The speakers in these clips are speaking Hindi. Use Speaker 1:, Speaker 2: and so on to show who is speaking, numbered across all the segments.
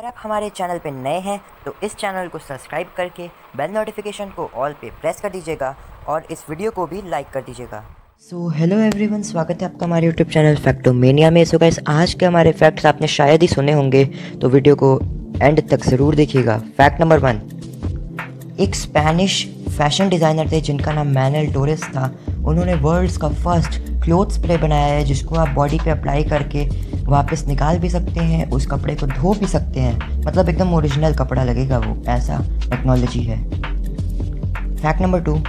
Speaker 1: हमारे चैनल पर नए हैं तो इस चैनल को सब्सक्राइब करके बेल नोटिफिकेशन को ऑल पे प्रेस कर दीजिएगा और इस वीडियो को भी लाइक कर दीजिएगा। सो हेलो एवरीवन स्वागत है आपका हमारे यूट्यूब चैनल फैक्टोमेनिया में। सो गाइस आज के हमारे फैक्ट्स आपने शायद ही सुने होंगे तो वीडियो को एंड तक ज़रूर देखिएगा। फैक्ट नंबर वन एक स्पेनिश फ़ैशन डिज़ाइनर थे जिनका नाम मैनल टोरिस था। उन्होंने वर्ल्ड्स का फ़र्स्ट क्लोथ स्प्रे बनाया है, जिसको आप बॉडी पे अप्लाई करके वापस निकाल भी सकते हैं, उस कपड़े को धो भी सकते हैं। मतलब एकदम ओरिजिनल कपड़ा लगेगा वो, ऐसा टेक्नोलॉजी है। फैक्ट नंबर टू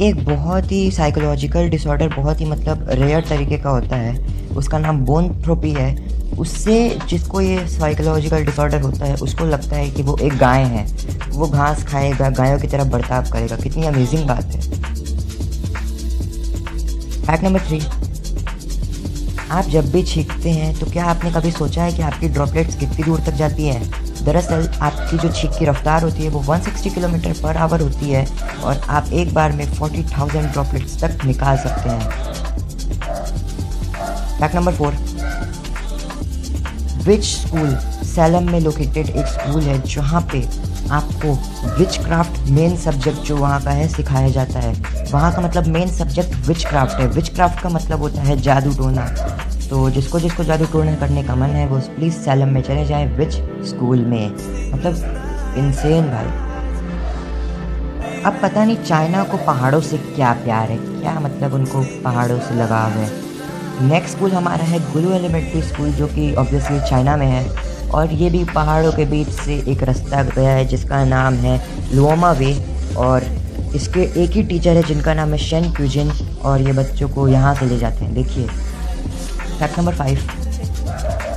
Speaker 1: एक बहुत ही साइकोलॉजिकल डिसऑर्डर बहुत ही मतलब रेयर तरीके का होता है। उसका नाम बोन थ्रोपी है। उससे जिसको ये साइकोलॉजिकल डिसऑर्डर होता है, उसको लगता है कि वो एक गाय है। वो घास खाएगा, गायों की तरह बर्ताव करेगा। कितनी अमेजिंग बात है। फैक्ट नंबर थ्री आप जब भी छींकते हैं तो क्या आपने कभी सोचा है कि आपकी ड्रॉपलेट्स कितनी दूर तक जाती हैं? दरअसल आपकी जो छींक की रफ्तार होती है वो 160 किलोमीटर पर आवर होती है और आप एक बार में 40,000 ड्रॉपलेट्स तक निकाल सकते हैं। Fact number four which school Salem में लोकेटेड एक स्कूल है जहाँ पे आपको विच क्राफ्ट मेन सब्जेक्ट जो वहाँ का है, सिखाया जाता है। वहाँ का मतलब मेन सब्जेक्ट विच क्राफ्ट है। विच क्राफ्ट का मतलब होता है जादू टोना। तो जिसको जिसको जादू टोना करने का मन है, वो प्लीज़ सैलम में चले जाए विच स्कूल में। मतलब इंसेन भाई। अब पता नहीं चाइना को पहाड़ों से क्या प्यार है। क्या मतलब उनको पहाड़ों से लगाव है। नेक्स्ट स्कूल हमारा है गुरु एलिमेंट्री स्कूल जो कि ऑब्वियसली चाइना में है। और ये भी पहाड़ों के बीच से एक रास्ता गया है, जिसका नाम है लोमा वे। और इसके एक ही टीचर है, जिनका नाम है शेन क्यूजिन, और ये बच्चों को यहाँ से ले जाते हैं। देखिए, फैक्ट नंबर फाइव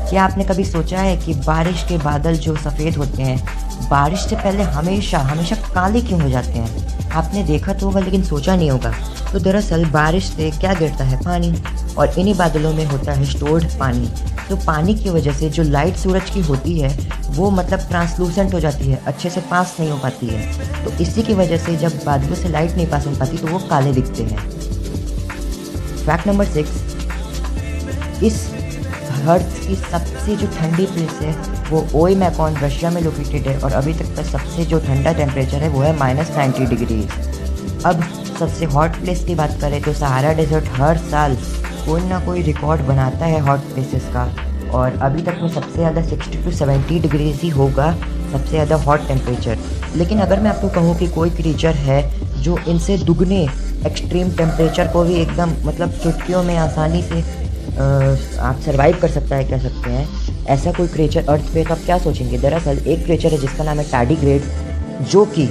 Speaker 1: क्या आपने कभी सोचा है कि बारिश के बादल जो सफ़ेद होते हैं बारिश से पहले हमेशा हमेशा काले क्यों हो जाते हैं? आपने देखा तो होगा, लेकिन सोचा नहीं होगा। तो दरअसल बारिश से क्या गिरता है पानी? और इन्हीं बादलों में होता है स्टोर्ड पानी। तो पानी की वजह से जो लाइट सूरज की होती है, वो मतलब ट्रांसलूसेंट हो जाती है, अच्छे से पास नहीं हो पाती है। तो इसी की वजह से जब बादलों से लाइट नहीं पास हो पाती तो वो काले दिखते हैं। फैक्ट नंबर सिक्स, इस अर्थ की सबसे जो ठंडी प्लेस है, वो ओई मैकॉन रशिया में लोकेटेड है और अभी तक का सबसे जो ठंडा टेम्परेचर है, वो है माइनस नाइन्टी डिग्री अब सबसे हॉट प्लेस की बात करें तो सहारा डेजर्ट हर साल कोई ना कोई रिकॉर्ड बनाता है हॉट प्लेसेस का और अभी तक में सबसे ज़्यादा सिक्सटी टू सेवेंटी डिग्रीज ही होगा सबसे ज़्यादा हॉट टेम्परेचर लेकिन अगर मैं आपको कहूँ कि कोई क्रीचर है जो इनसे दुगने एक्सट्रीम टेम्परेचर को भी एकदम मतलब चुटकियों में आसानी से आप सर्वाइव कर सकता है, कह सकते हैं। ऐसा कोई क्रेचर अर्थ पे तो आप क्या सोचेंगे? दरअसल, एक क्रेचर है जिसका नाम है टाडी ग्रेड जो कि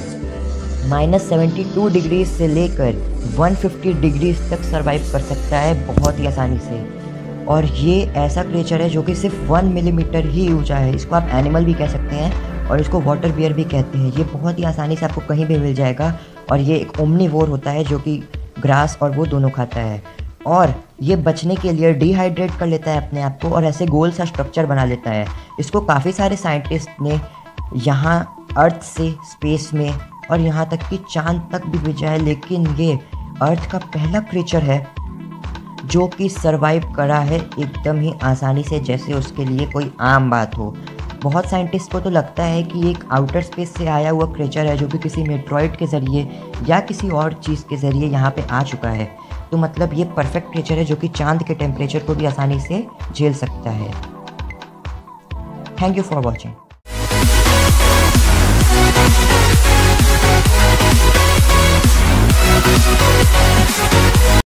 Speaker 1: माइनस सेवेंटी टू डिग्रीज से लेकर 150 डिग्रीज तक सर्वाइव कर सकता है बहुत ही आसानी से। और ये ऐसा क्रिएचर है जो कि सिर्फ़ वन मिलीमीटर ही ऊँचा है। इसको आप एनिमल भी कह सकते हैं और इसको वाटर बियर भी कहते हैं। ये बहुत ही आसानी से आपको कहीं भी मिल जाएगा। और ये एक ओमनीवोर होता है जो कि ग्रास और वो दोनों खाता है। और ये बचने के लिए डिहाइड्रेट कर लेता है अपने आप को और ऐसे गोल सा स्ट्रक्चर बना लेता है। इसको काफ़ी सारे साइंटिस्ट ने यहाँ अर्थ से स्पेस में और यहाँ तक कि चाँद तक भी भेजा है, लेकिन ये अर्थ का पहला क्रीचर है जो कि सरवाइव करा है एकदम ही आसानी से, जैसे उसके लिए कोई आम बात हो। बहुत साइंटिस्ट को तो लगता है कि एक आउटर स्पेस से आया हुआ क्रेचर है जो कि किसी मेट्रॉइड के ज़रिए या किसी और चीज़ के ज़रिए यहाँ पे आ चुका है। तो मतलब ये परफेक्ट क्रिएचर है जो कि चाँद के टेम्परेचर को भी आसानी से झेल सकता है। Thank you for watching